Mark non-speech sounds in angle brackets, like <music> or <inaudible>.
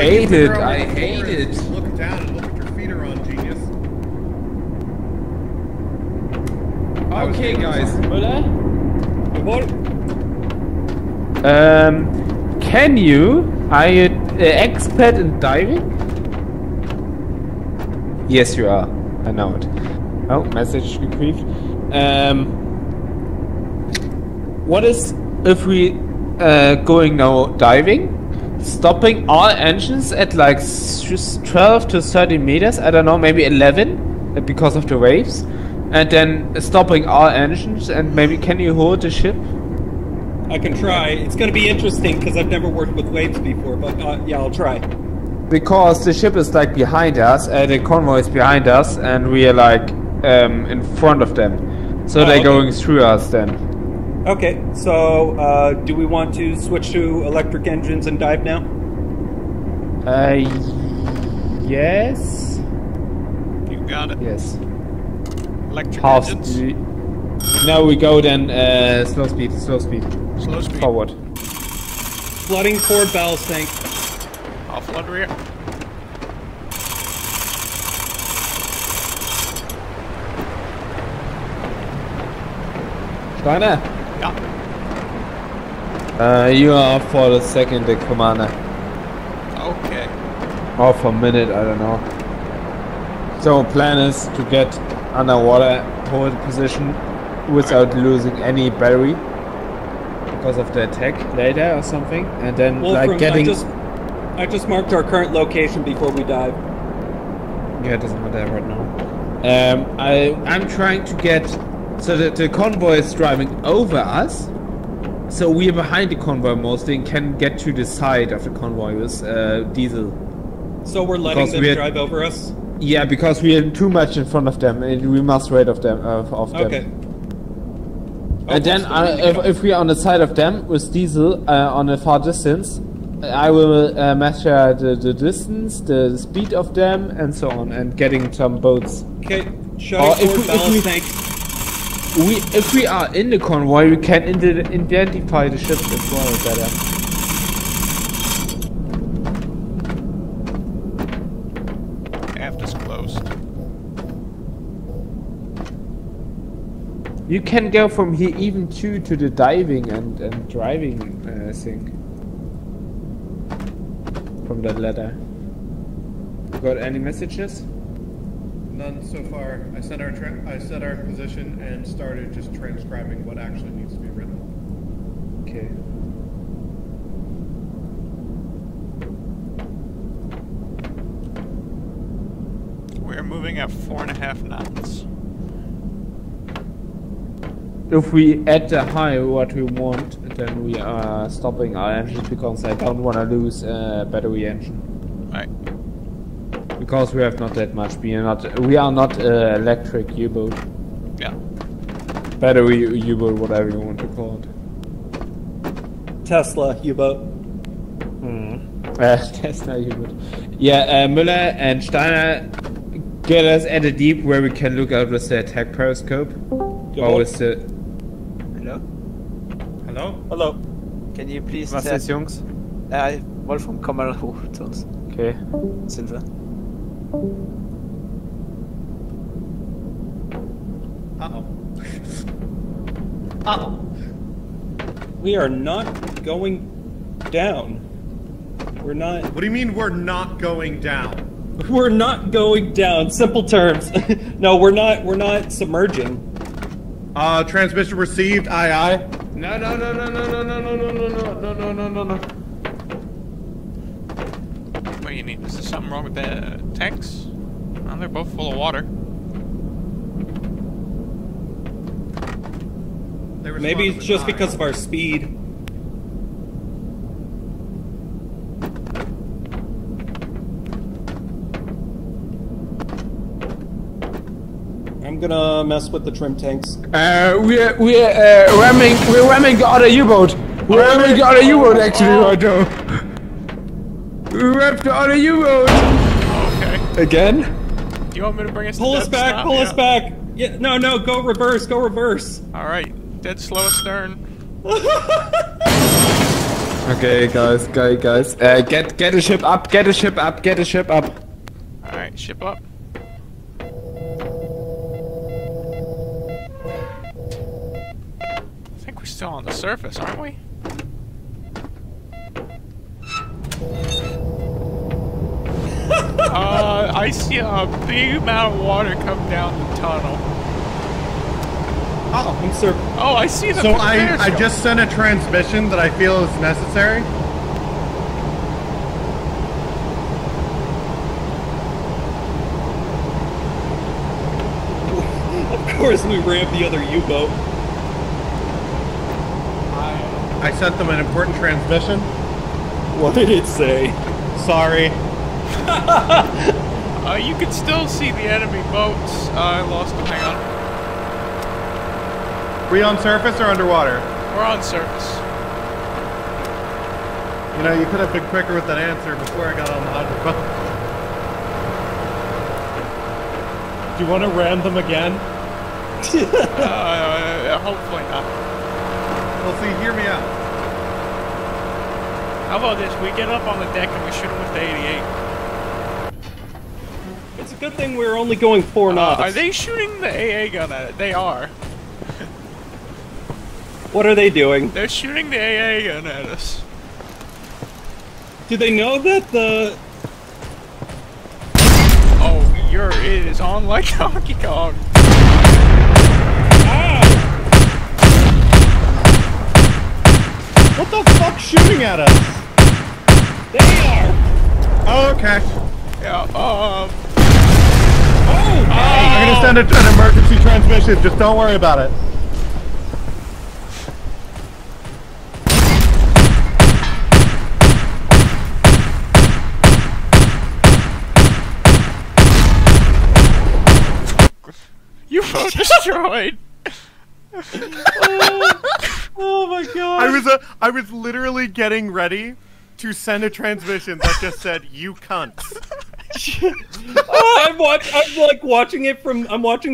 hate it. I what the hate it. Look down and look what your feet are on, genius. Okay, guys. something. Müller? Um, can you? Are you uh, expert in diving? Yes, you are. I know it. Oh, message retrieved. Um, what is if we uh, going now diving? Stopping all engines at like 12 to 30 meters. I don't know, maybe 11 uh, because of the waves. And then stopping all engines and maybe can you hold the ship? I can try. It's going to be interesting because I've never worked with waves before, but uh, yeah, I'll try. Because the ship is like behind us, uh, the convoy is behind us, and we are like um, in front of them. So Oh, they're okay. going through us then. Okay, so uh, do we want to switch to electric engines and dive now? Uh, yes. You got it. Yes. Electric Half engines. speed. No, we go then uh, slow speed, slow speed. Slow speed. Forward. Flooding forward ballast sink. I'll flood rear. Steiner, Yeah. uh, you are for the second the commander. Okay. Or for a minute, I don't know. So plan is to get underwater hold position without losing any battery because of the attack later or something, and then Wolfram, like getting I just, I just marked our current location before we dive. yeah, it doesn't matter right now. Um, I I'm trying to get so that the convoy is driving over us. So we are behind the convoy mostly and can get to the side of the convoy with uh, diesel. So we're letting Because them we had- drive over us? Yeah, because we are too much in front of them, and we must wait of them. Of, of them. Okay. And then uh, if, if we are on the side of them with diesel uh, on a far distance, I will uh, measure the, the distance, the speed of them, and so on, and getting some boats. Okay, shutting forward we- if we- tank. We, if we are in the convoy, we can ide- identify the ship as well better. Aft is closed. You can go from here even to to the diving and, and driving uh, thing. From that ladder. Got any messages? None so far. I set our tra- I set our position and started just transcribing what actually needs to be written. Okay. We're moving at four and a half knots. If we add the high what we want, then we are stopping our engine because I don't want to lose a battery engine. Right. Because we have not that much. We are not. We are not uh, electric U-boat, Yeah. battery U-boat, whatever you want to call it. Tesla U-boat. <laughs> Uh, Tesla U-boat. Yeah, uh, Müller and Steiner get us at a deep where we can look out with the attack periscope. Or with the. Hello? Hello? Hello. Can you please Was tell- ist, Jungs? Äh, Wolfram, komm mal hoch zu uns. Okay. Sind wir. Uh-oh. We are not going down. We're not. What do you mean we're not going down? We're not going down. Simple terms. no, we're not. We're not submerging. Uh, transmission received, aye aye. No, no, no, no, no, no, no, no, no, no, no, no, no, no, no. What you need? Is there something wrong with the tanks? Oh, they're both full of water. Maybe it's just with because of our speed. I'm gonna mess with the trim tanks. Uh, we're we're uh, ramming we're ramming the other U-boat. We're ramming the other U-boat actually right now. We rammed the other U-boat Okay. again. Do you want me to bring us Pull dead us back! stop? Pull us back! Yeah, no, no, go reverse! Go reverse! All right. Dead slow astern. <laughs> Okay, guys, guys, guys. Uh, get get a ship up. Get a ship up. Get a ship up. Alright, ship up. I think we're still on the surface, aren't we? Uh, I see a big amount of water come down the tunnel. Oh, I'm sur- Oh, I see the So I, I just sent a transmission that I feel is necessary. <laughs> Of course, we rammed the other U-boat. I sent them an important transmission. What did it say? Sorry. <laughs> Uh, you can still see the enemy boats. Uh, I lost them. Hang on. We on surface or underwater? We're on surface. You know, you could have been quicker with that answer before I got on the hydrophone. Do you want to ram them again? <laughs> Uh, hopefully not. Well, see, hear me out. How about this? We get up on the deck and we shoot them with the 88. It's a good thing we're only going four Uh, knots. are they shooting the AA gun at it? They are. What are they doing? They're shooting the AA gun at us. Do they know that the Oh, you're it is on like <laughs> Donkey Kong. What the fuck shooting at us? they are? Oh, okay. Yeah. Um. Oh, I'm gonna send a, an emergency transmission. Just don't worry about it. UFO <laughs> destroyed. <laughs> oh my god! I was uh, I was literally getting ready to send a transmission that just said "you cunts." <laughs> I'm watch. I'm like watching it from. I'm watching